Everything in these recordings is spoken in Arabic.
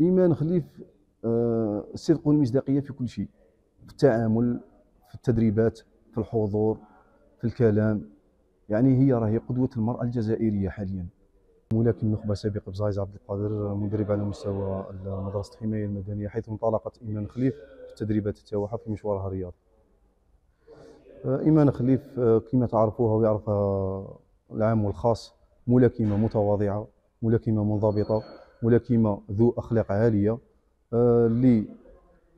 إيمان خليف آه، الصدق والمصداقية في كل شيء في التعامل في التدريبات في الحضور في الكلام. يعني هي راهي قدوة المرأة الجزائرية حاليا. ملاكم نخبة سابق بزايز عبد القادر مدرب على مستوى مدرسه الحماية المدنية حيث انطلقت إيمان خليف في التدريبات تاعها في مشوارها الرياضي آه، إيمان خليف آه، كما تعرفوها ويعرفها العام والخاص ملاكمة متواضعة ملاكمة منضبطة. ملاكمه ذو أخلاق عالية اللي آه،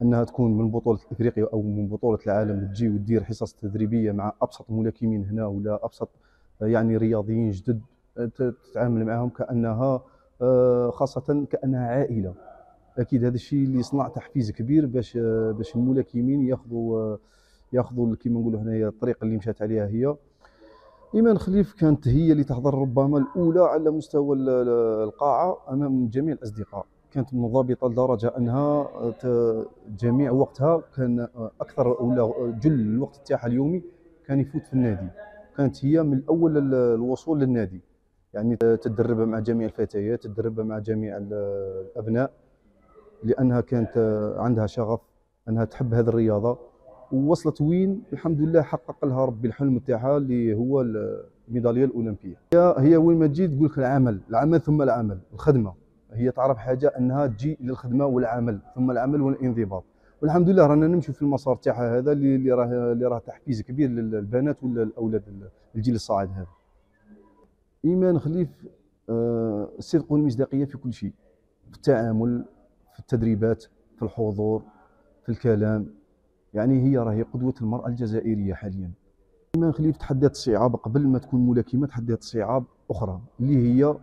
أنها تكون من بطولة إفريقيا أو من بطولة العالم تجي ودير حصص تدريبية مع أبسط ملاكمين هنا ولا أبسط آه، يعني رياضيين جدد آه، تتعامل معهم كأنها خاصة كأنها عائلة. أكيد هذا الشيء اللي يصنع تحفيز كبير باش باش الملاكمين ياخذوا ياخذوا كما نقولوا هنايا الطريق اللي مشات عليها هي. إيمان خليف كانت هي اللي تحضر ربما الأولى على مستوى القاعة أمام جميع الأصدقاء. كانت منضبطه لدرجة أنها جميع وقتها كان أكثر ولا جل الوقت تاعها اليومي كان يفوت في النادي. كانت هي من الأول الوصول للنادي. يعني تدرب مع جميع الفتيات تدرب مع جميع الأبناء لأنها كانت عندها شغف أنها تحب هذه الرياضة. ووصلت وين؟ الحمد لله حقق لها ربي الحلم تاعها اللي هو الميدالية الأولمبية. هي هي وين ما تجي تقول لك العمل العمل ثم العمل الخدمة. هي تعرف حاجة أنها تجي للخدمة والعمل ثم العمل والانضباط. والحمد لله رانا نمشي في المسار تاعها هذا اللي راه اللي راه تحفيز كبير للبنات ولا الأولاد الجيل الصاعد هذا. إيمان خليف آه، الصدق والمصداقيه في كل شيء. في التعامل في التدريبات في الحضور في الكلام. يعني هي راهي قدوة المرأة الجزائرية حاليا. ايمان خليف تحدات الصعاب قبل ما تكون ملاكمة تحدات صعاب أخرى اللي هي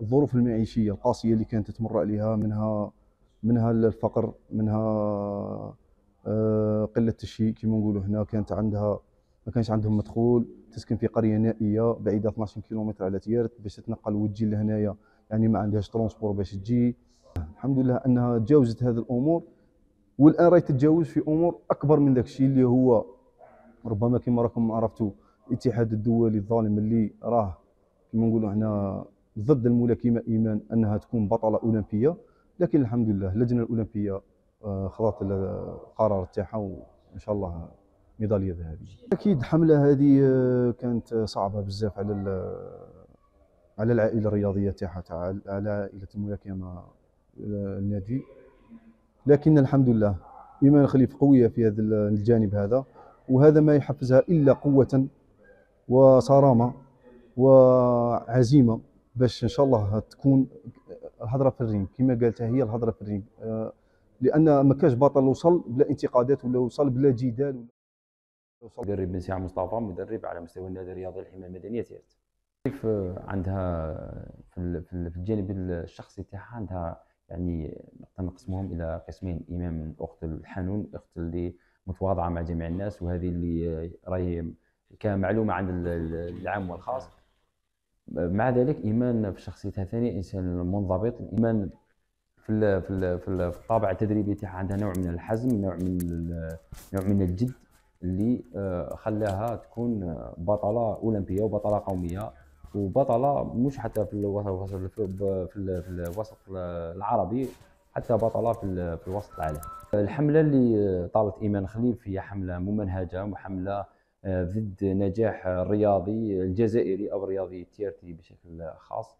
الظروف المعيشية القاسية اللي كانت تمر عليها منها منها الفقر منها آه، قلة الشيء كما نقولوا هنا كانت عندها ما كانش عندهم مدخول تسكن في قرية نائية بعيدة 12 كيلومتر على تيارت باش تتنقل وتجي لهنايا يعني ما عندهاش ترونسبور باش تجي. الحمد لله أنها تجاوزت هذه الأمور. والآن راهي تتجاوز في أمور أكبر من ذاك الشيء اللي هو ربما كما راكم عرفتوا الاتحاد الدولي الظالم اللي راه كما نقولوا هنا ضد الملاكمة إيمان أنها تكون بطلة أولمبية. لكن الحمد لله اللجنة الأولمبية آه، خضعت القرار تاعها وإن شاء الله ميدالية ذهبية. أكيد الحملة هذه آه، كانت صعبة بزاف على على العائلة الرياضية تاعها على عائلة الملاكمة آه، النادي. لكن الحمد لله إيمان خليف قوية في هذا الجانب هذا وهذا ما يحفزها إلا قوة وصرامة وعزيمة باش إن شاء الله تكون الهضرة في ال ring كما قالتها هي الهضرة في ال ring آه، لأن ما كاش بطل وصل بلا انتقادات ولا وصل بلا جدال مدرب بن سعد مصطفى مدرب على مستوى النادي الرياضي الحماية المدنية تيارت كيف عندها في الجانب الشخصي تاعها عندها يعني نقدر نقسمهم إلى قسمين امام الاخت الحنون الاخت اللي متواضعة مع جميع الناس وهذه اللي راهي كمعلومه عند العام والخاص. مع ذلك إيمان في شخصيتها ثانية إنسان منضبط إيمان في في في الطابع التدريبي تاعها عندها نوع من الحزم نوع من نوع من الجد اللي آه، خلاها تكون بطلة أولمبية وبطلة قومية. وبطلة مش حتى في الوسط في الوسط العربي حتى بطلة في الوسط العالمي. الحملة اللي طالت إيمان خليف هي حملة ممنهجة وحملة ضد نجاح الرياضي الجزائري أو الرياضي التيرتي بشكل خاص.